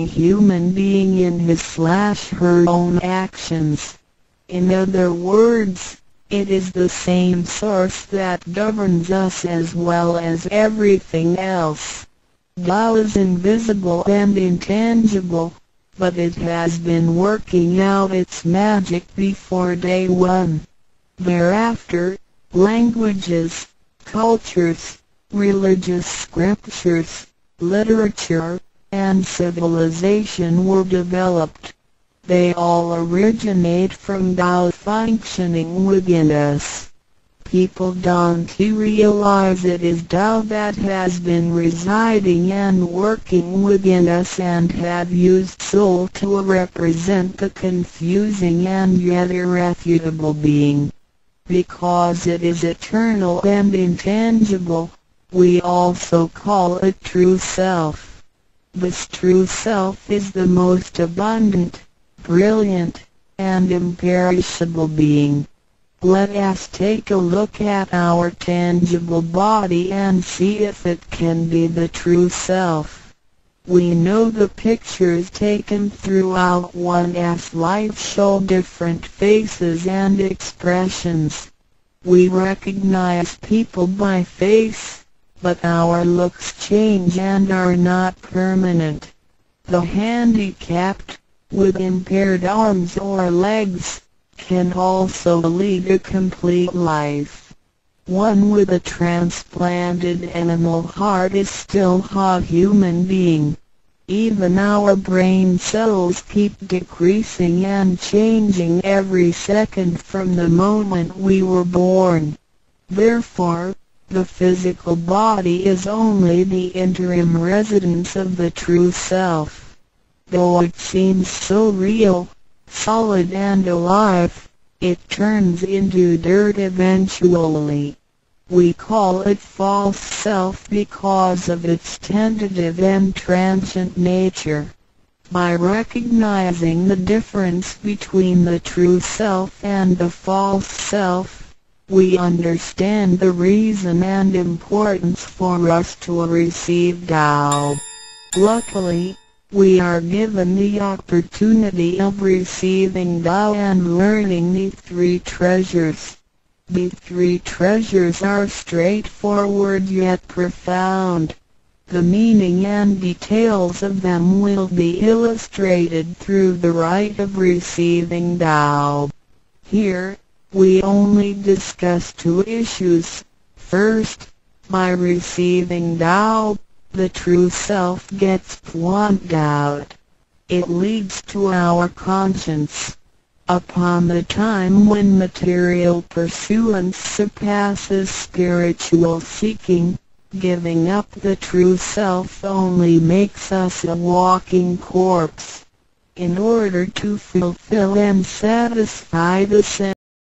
human being in his slash her own actions. In other words, it is the same source that governs us as well as everything else. Tao is invisible and intangible, but it has been working out its magic before day one. Thereafter, languages, cultures, religious scriptures, literature, and civilization were developed. They all originate from Tao functioning within us. People don't realize it is Tao that has been residing and working within us and have used soul to represent the confusing and yet irrefutable being. Because it is eternal and intangible, we also call it true self. This true self is the most abundant, brilliant, and imperishable being. Let us take a look at our tangible body and see if it can be the true self. We know the pictures taken throughout one's life show different faces and expressions. We recognize people by face, but our looks change and are not permanent. The handicapped, with impaired arms or legs, can also lead a complete life. One with a transplanted animal heart is still a human being. Even our brain cells keep decreasing and changing every second from the moment we were born. Therefore, the physical body is only the interim residence of the true self though it seems so real, solid and alive, it turns into dirt eventually. We call it false self because of its tentative and transient nature. By recognizing the difference between the true self and the false self, we understand the reason and importance for us to receive Tao. Luckily, we are given the opportunity of receiving Tao and learning the three treasures. The three treasures are straightforward yet profound. The meaning and details of them will be illustrated through the rite of receiving Tao. Here, we only discuss two issues. First, by receiving Tao, the true self gets plucked out. It leads to our conscience. Upon the time when material pursuance surpasses spiritual seeking, giving up the true self only makes us a walking corpse. In order to fulfill and satisfy the sense